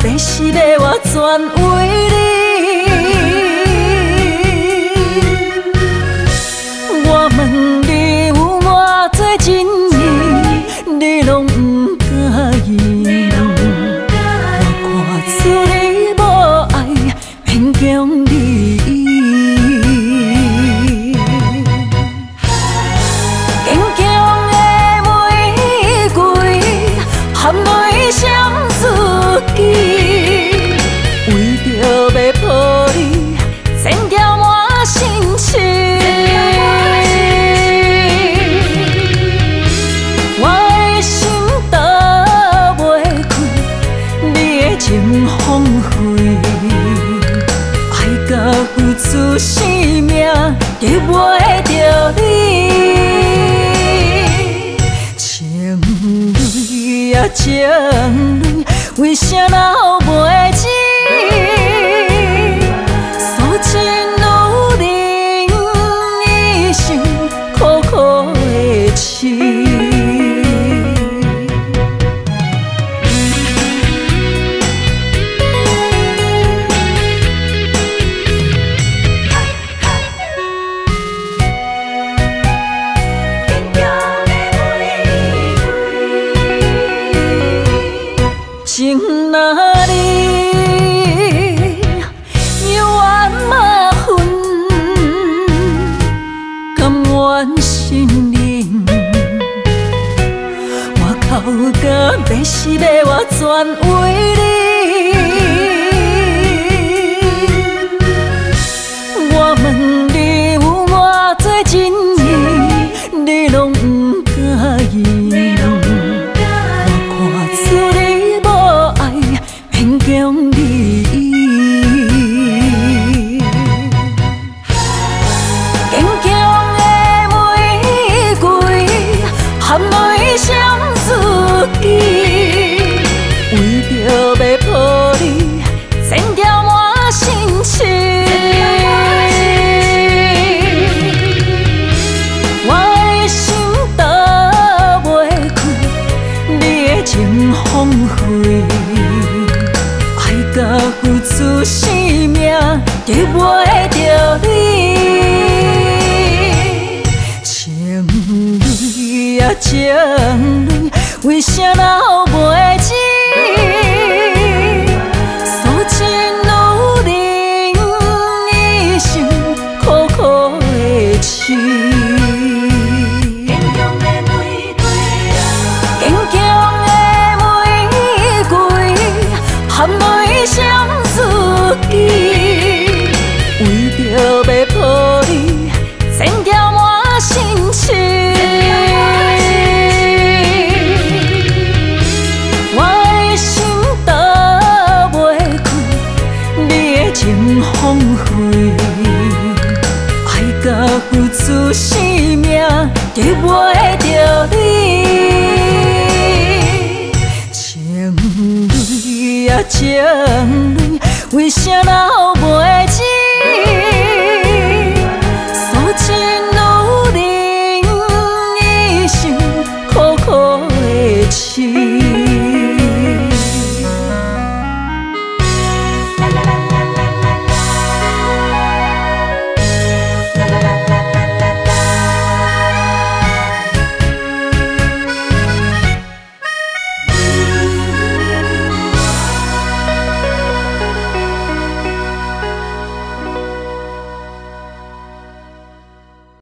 第四个我全为你。我问你有偌多情意，你拢不介意。我看出你无爱，勉强你。输性命，伫我的着你。情侣啊情侣，为啥老袂？无够，就是要我全为你。输性命，得袂着你，情缘啊情，为啥那？输性命，伫我着你。情侣啊情侣，为啥老袂？